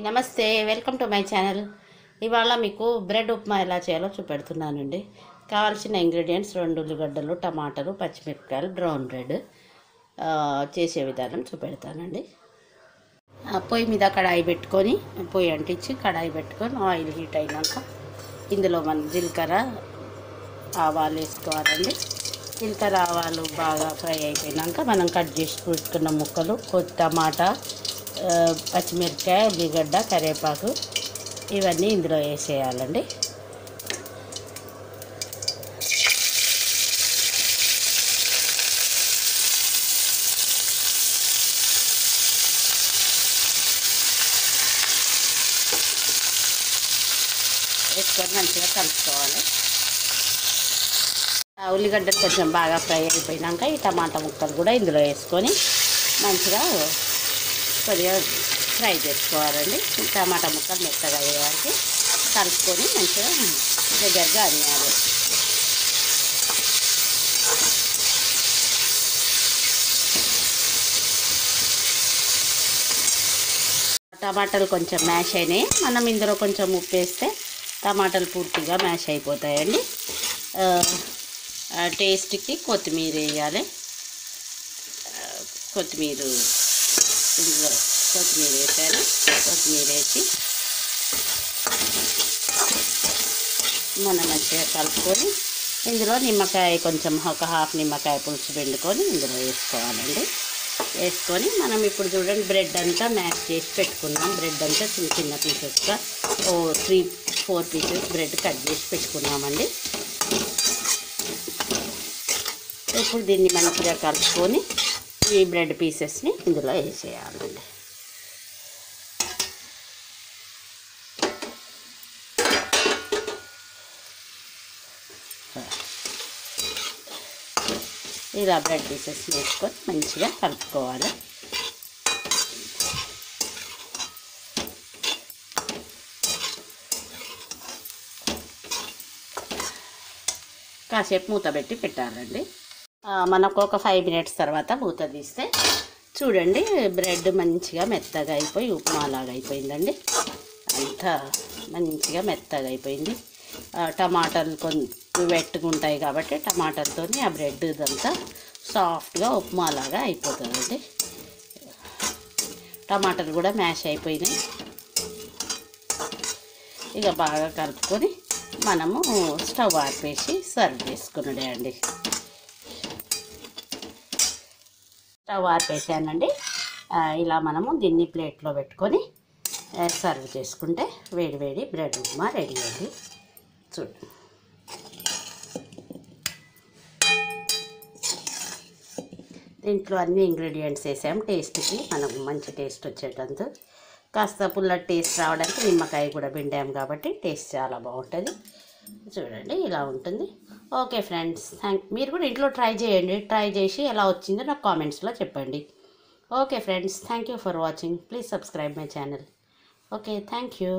నమస్తే welcome to my channel. ఇవాళ మీకు బ్రెడ్ ఉప్మా ఎలా చేయాలో చూపెడుతున్నానండి. కావాల్సిన ఇంగ్రీడియంట్స్ రెండు ఉల్లిగడ్డలు టమాటాలు పచ్చిమిరపకాయలు బ్రౌన్ బ్రెడ్ చేసే విధానం చూపెడతానండి. పొయ్యి మీద కడాయి పెట్టుకొని పొయ్యి అంటించి కడాయి పెట్టుకొని ఆయిల్ హీట్ అయినాక ఇందులో మనం జీలకర్ర ఆవాలు వేసుకోవాలండి. జీలకర్ర ఆవాలు బాగా ఫ్రై అయిపోయినాక మనం కట్ చేసి పెట్టుకున్న ముక్కలు కొత్త టమాటా పచ్చిమిరపకాయ ఉల్లిగడ్డ కరివేపాకు ఇవన్నీ ఇందులో వేసేయాలండి. వేసుకొని మంచిగా కలుపుకోవాలి. ఆ ఉల్లిగడ్డలు కొంచెం బాగా ఫ్రై అయిపోయినాక ఈ టమాటా ముక్కలు కూడా ఇందులో వేసుకొని మంచిగా కొద్దిగా ఫ్రై చేసుకోవాలండి. టమాటా ముక్కలు మెత్తగా అయ్యేవారికి కలుపుకొని మంచిగా దగ్గరగా అనియాలి టమాటాలు కొంచెం మ్యాష్ అయినాయి. మనం ఇందులో కొంచెం ఉప్పు వేస్తే టమాటాలు పూర్తిగా మ్యాష్ అయిపోతాయండి. టేస్ట్కి కొత్తిమీర వేయాలి. కొత్తిమీర ఇందులో కొత్తిమీర వేసాను. కొత్తిమీర వేసి మనం మంచిగా కలుపుకొని ఇందులో నిమ్మకాయ కొంచెం ఒక హాఫ్ నిమ్మకాయ పులుసు పిండుకొని ఇందులో వేసుకోవాలండి. వేసుకొని మనం ఇప్పుడు చూడండి బ్రెడ్ అంతా మ్యాష్ చేసి పెట్టుకున్నాం. బ్రెడ్ అంతా చిన్న చిన్న పీసెస్గా ఓ three four pieces bread cut చేసి పెట్టుకున్నామండి. ఇప్పుడు దీన్ని మంచిగా కలుపుకొని ఈ బ్రెడ్ పీసెస్ని ఇందులో వేసేయాలండి. ఇలా బ్రెడ్ పీసెస్ వేసుకొని మంచిగా కలుపుకోవాలి. కాసేపు మూత పెట్టి పెట్టాలండి. మనకు ఒక ఫైవ్ మినిట్స్ తర్వాత మూత తీస్తే చూడండి బ్రెడ్ మంచిగా మెత్తగా అయిపోయి ఉప్మాలాగా అయిపోయిందండి. అంతా మంచిగా మెత్తగా అయిపోయింది. టమాటాలు కొన్ని వెట్టుకుంటాయి కాబట్టి టమాటాలతో ఆ బ్రెడ్ ఇదంతా సాఫ్ట్గా ఉప్మాలాగా అయిపోతుందండి. టమాటాలు కూడా మ్యాష్ అయిపోయినాయి. ఇక బాగా కలుపుకొని మనము స్టవ్ ఆర్పేసి సర్వ్ చేసుకున్నాడే అండి. స్టవ్ ఆర్పేసానండి ఇలా మనము దీన్ని ప్లేట్లో పెట్టుకొని సర్వ్ చేసుకుంటే వేడి వేడి బ్రెడ్ ఉప్మా రెడీ అండి. చూడండి దీంట్లో అన్ని ఇంగ్రీడియంట్స్ వేసాం. టేస్ట్కి మనకు మంచి టేస్ట్ వచ్చేటంత కాస్త పుల్ల టేస్ట్ రావడానికి నిమ్మకాయ కూడా పిండాం కాబట్టి టేస్ట్ చాలా బాగుంటుంది. చూడండి ఇలా ఉంటుంది. ఓకే ఫ్రెండ్స్ థ్యాంక్ మీరు కూడా ఇంట్లో ట్రై చేయండి. ట్రై చేసి ఎలా వచ్చిందో నాకు కామెంట్స్లో చెప్పండి. Okay friends thank you for watching. Please subscribe my channel. Okay thank you.